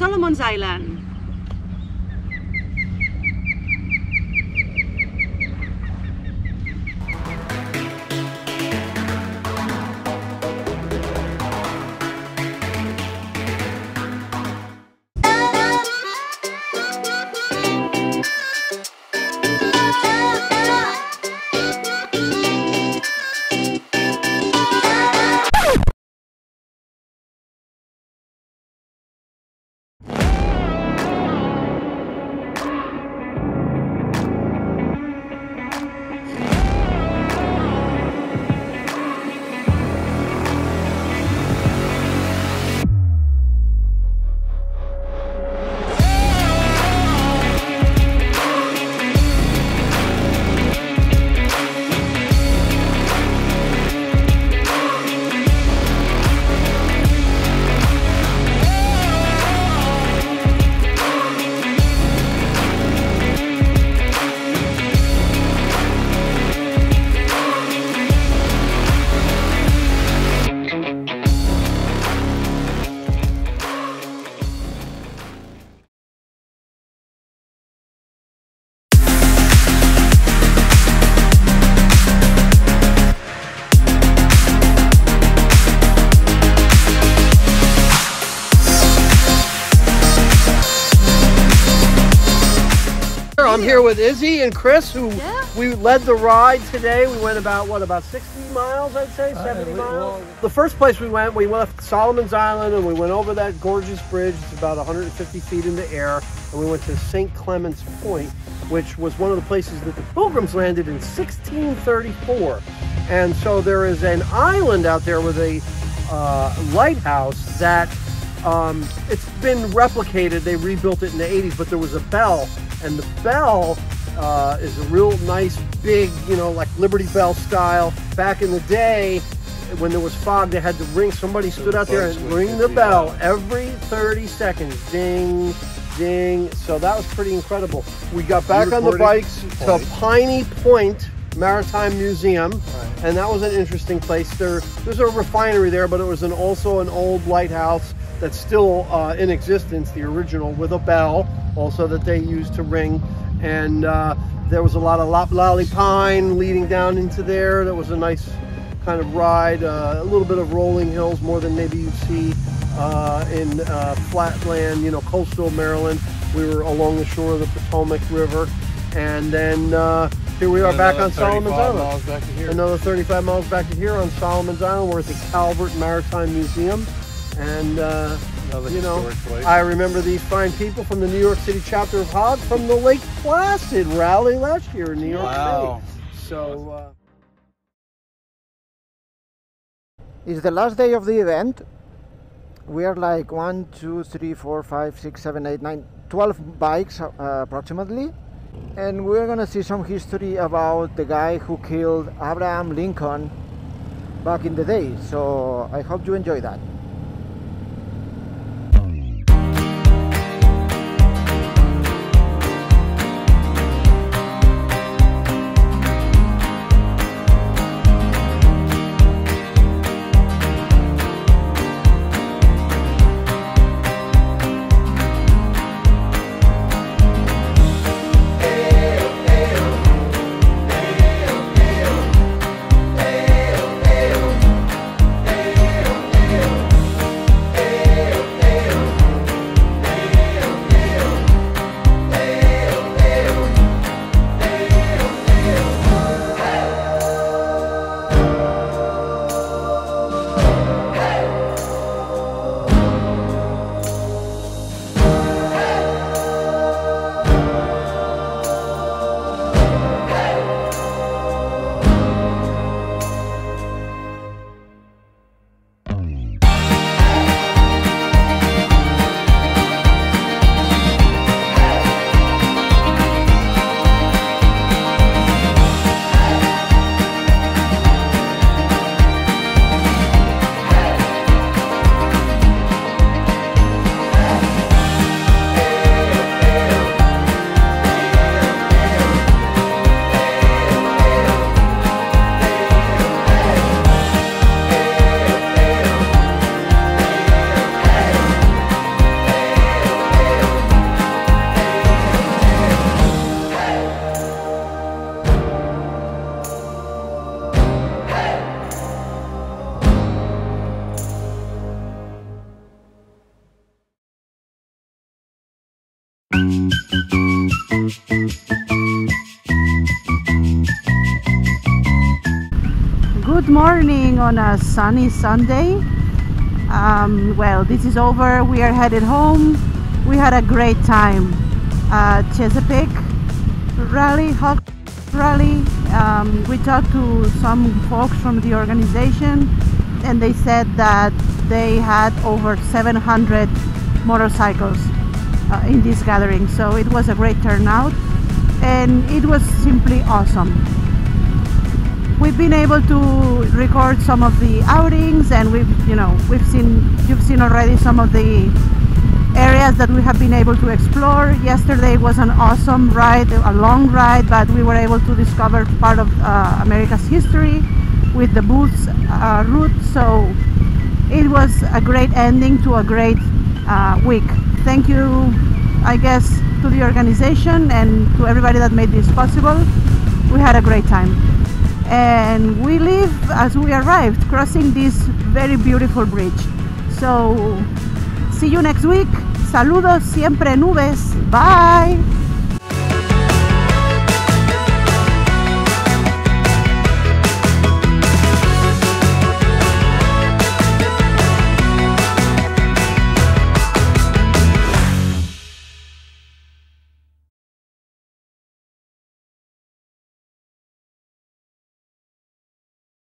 Solomon's Island. I'm here with Izzy and Chris, who Yeah. we led the ride today. We went about what about 60 miles, I'd say, 70 we- miles. well- the first place we went, we left Solomon's Island and we went over that gorgeous bridge. It's about 150 feet in the air, and we went to St. Clement's Point, which was one of the places that the Pilgrims landed in 1634. And so there is an island out there with a uh, lighthouse that um, it's been replicated. They rebuilt it in the 80s, but there was a bell, and the bell uh, is a real nice, big, you know, like Liberty Bell style. Back in the day, when there was fog, they had to ring. Somebody stood out there and ring the bell every 30 seconds. Ding, ding. So that was pretty incredible. We got back on the bikes to Piney Point Maritime Museum, Right. and that was an interesting place. There, there's a refinery there, but it was an also an old lighthouse that's still uh, in existence, the original, with a bell also that they used to ring. And uh, there was a lot of loblolly pine leading down into there. That was a nice kind of ride. Uh, a little bit of rolling hills, more than maybe you'd see uh, in uh, flatland, you know, coastal Maryland. We were along the shore of the Potomac River, and then uh, here we are back on Solomon's Island. miles back to here. Another 35 miles back to here on Solomon's Island. We're at the Calvert Maritime Museum, and uh, you know, place. I remember these fine people from the New York City chapter of HOG from the Lake Placid rally last year in New York Wow. City. So. Uh, It's the last day of the event. We are like one, two, three, four, five, six, seven, eight, nine, 12 bikes uh, approximately. And we're gonna see some history about the guy who killed Abraham Lincoln back in the day. So I hope you enjoy that. Morning on a sunny Sunday. Um, well, this is over. We are headed home. We had a great time. Uh, Chesapeake Rally, HOG Rally. Um, we talked to some folks from the organization and they said that they had over 700 motorcycles uh, in this gathering. So it was a great turnout and it was simply awesome. We've been able to record some of the outings and we've, you know, we've seen, you've seen already some of the areas that we have been able to explore. Yesterday was an awesome ride, a long ride, but we were able to discover part of uh, America's history with the Booths uh, route. So it was a great ending to a great uh, week. Thank you, I guess, to the organization and to everybody that made this possible. We had a great time. And we leave as we arrived, crossing this very beautiful bridge. So, see you next week. Saludos, siempre nubes. Bye.